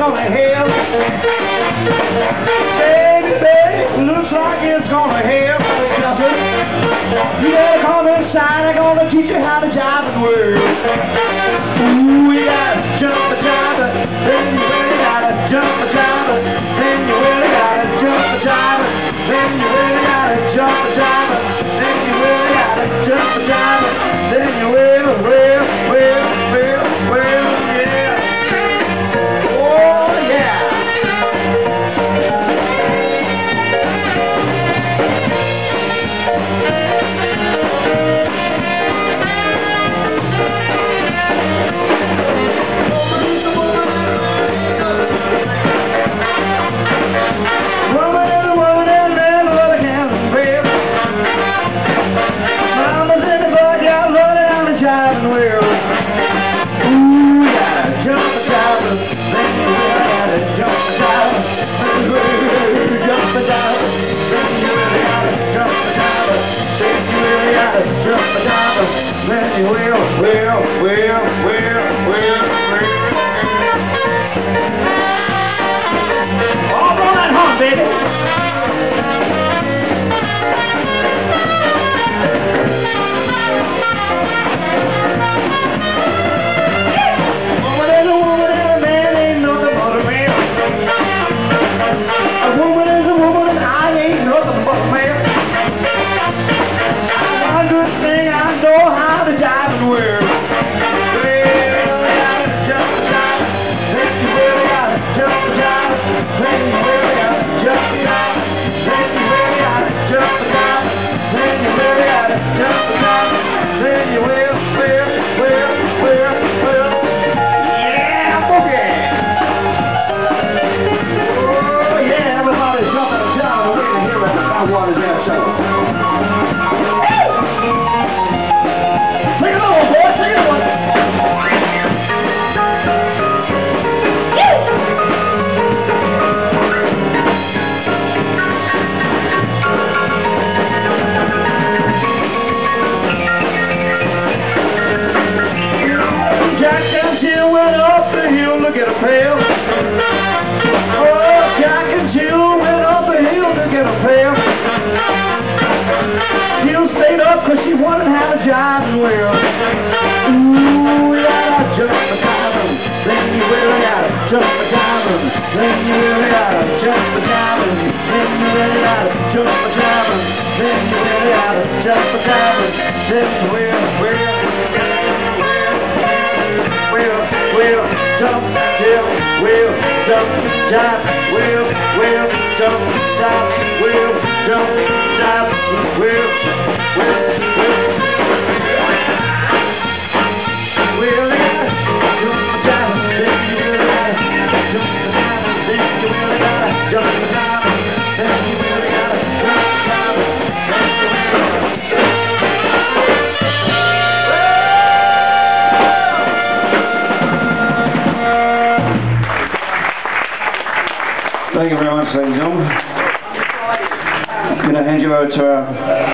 Baby, baby, looks like it's gonna help. You better come inside, I'm gonna teach you how to jive and whirl. Ooh, gotta jump a jive, will, will, will, will, will. All right, home, baby. A pail. Oh, Jack and Jill went up the hill to get a pail. Jill stayed up cause she wanted to have a jive and whirl. Ooh, you gotta jump a jiving, then you really gotta jump a jiving, then you really gotta jump a jiving, then you really gotta jump a jiving, then you really gotta jump a jiving, then you will, will, jump, jive, will, will, jump, jive, will, will, will, will. Will, Thank you very much, ladies and gentlemen. I'm going to hand you over to our